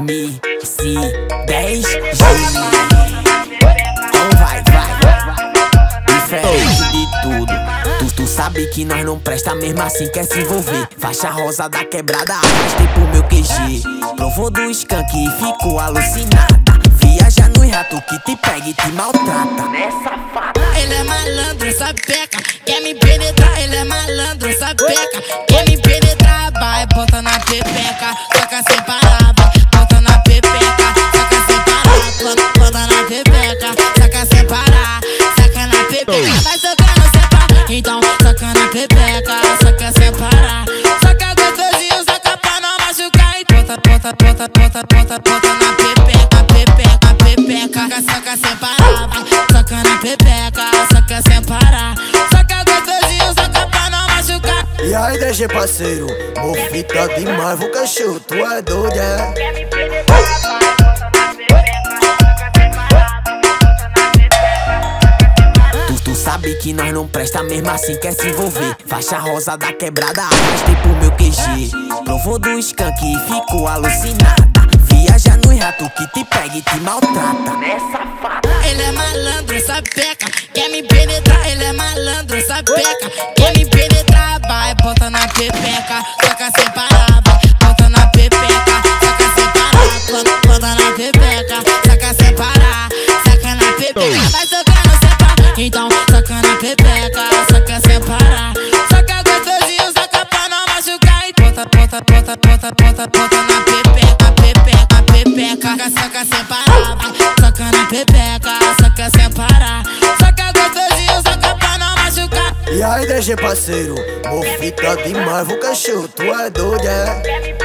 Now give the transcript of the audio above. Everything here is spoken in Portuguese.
Mi, si, 10 G Então vai, vai. Diferente de tudo Tu, tu sabe que nós não presta mesmo assim quer se envolver. Faixa rosa da quebrada, arrastei pro meu QG Provou do skunk e ficou alucinada. Viaja no rato que te pega e te maltrata. Nessa fada Ele é malandro, sapeca Quer me penetrar, ele é malandro, sapeca pepeca Saca sem parar, saca na pepeca Vai socando sem parar, então saca na pepeca Saca sem parar, saca gostosinho, saca pra não machucar. E bota, bota, bota, bota, bota, bota na pepeca Pepeca, pepeca, saca, saca sem parar Saca na pepeca, saca sem parar. Saca gostosinho, saca pra não machucar. E aí, DG parceiro, movita demais, vou cachorro, tu é doido, sabe que nós não presta mesmo assim quer se envolver. Faixa rosa da quebrada, arrastei pro meu QG Provou do skunk e ficou alucinada. Viaja no rato que te pega e te maltrata. Nessa fada. Ele é malandro, sapeca Quer me penetrar, ele é malandro, sapeca bota, bota, na pepeca Pepeca, pepeca, saca, sem parar Saca na pepeca, saca sem parar Saca gostosinho, saca pra não machucar. E aí, DG parceiro, movita demais, vou cachorro, tu é doido, é?